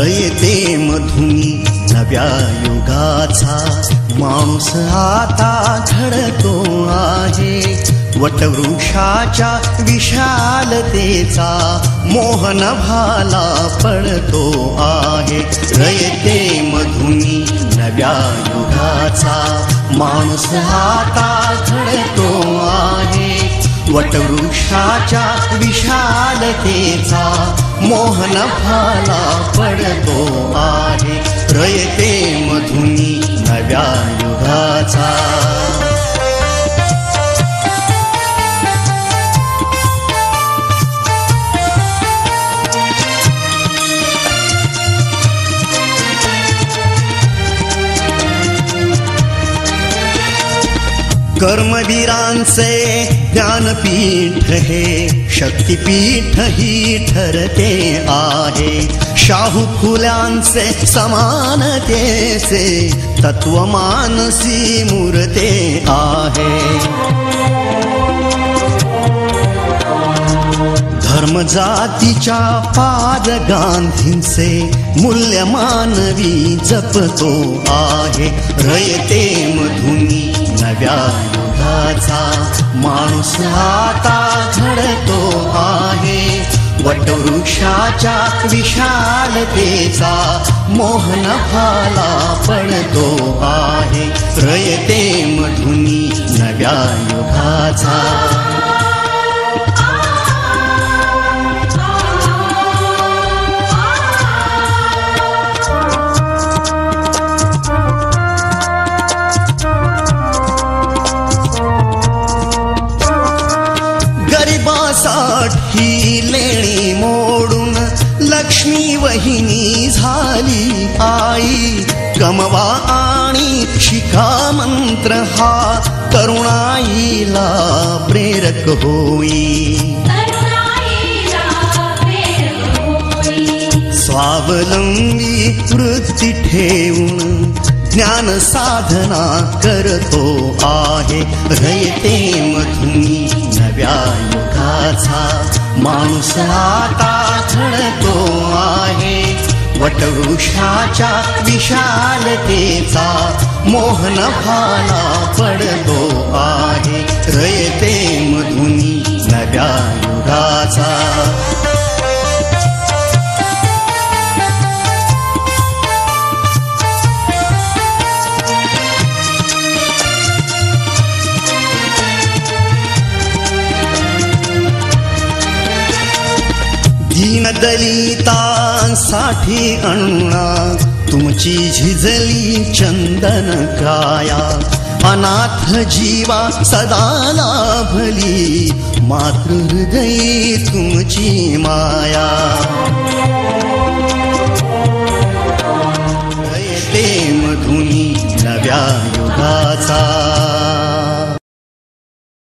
रयते मधुनी नव्या युगाचा माणूस आता घडतो आहे. वटवृक्षाच्या विशालतेचा मोहन भाला पडतो आहे. रयते मधुनी नव्या युगाचा माणूस आता घडतो आहे वटवृक्षाच्या विशालतेचा मोहन भाला पडतो आहे. रयते मधून कर्मवीरांचे ज्ञानपीठ हे शक्तिपीठ ही ठरते आहे। शाहू फुल्यांचे समानतेचे तत्वमानसी मूर्ते आहे। धर्म जातीच्या पाद गांधींचे मूल्य मानवी जपतो आहे. रयते मधुनी नव्या युगाचा माणूस आता घडतो आहे. वटवृक्षाच्या विशालतेचा मोहन फाला पडतो आहे. रयते मधुनी नव्या युगाचा ही लेणी मोडून लक्ष्मी वहिनी झाली आई. कमवा आणि शिखा मंत्र हा तरुणाईला प्रेरक होई. स्वावलंबी वृत्ती ठेवून ज्ञान साधना करतो आहे. रयते मधुनी नव्या युगाचा माणूस आता झडतो आहे. वटवृक्षाच्या विशालतेचा मोहन फाला पडतो आहे. रयते मधुनी दलितांसाठी अण्णा तुमची झिजली चंदन काया अनाथ जीवा सदा लाभली मातृहृदयी तुमची माया.